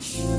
you